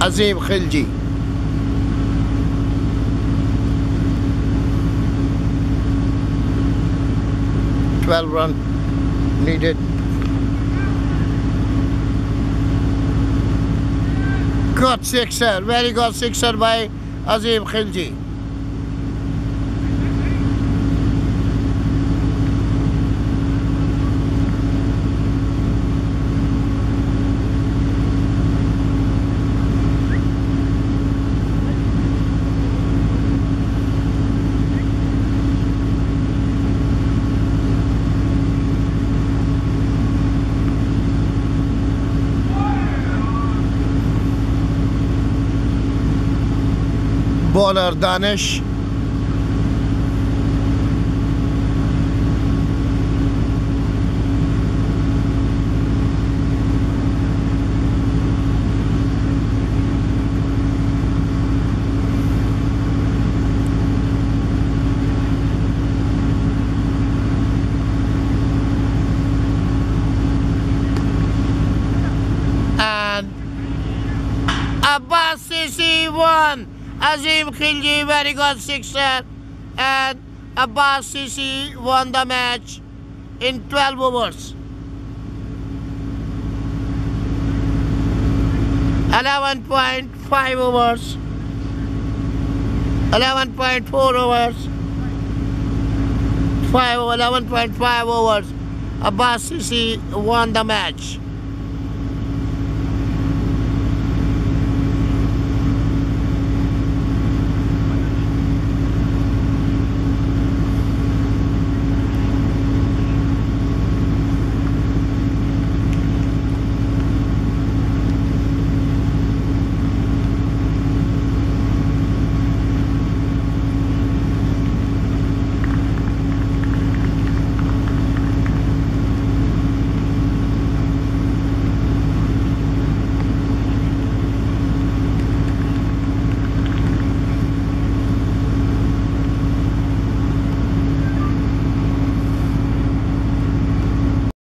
Azim Khilji. Twelve run needed. Good sixer, very good sixer by Azim Khilji. Bowler Danish. Won. Azim Khilji, very good sixer. And Abbas CC won the match in 12 overs. 11.5 overs. 11.4 overs. 5 11.5 overs. Abbas CC won the match.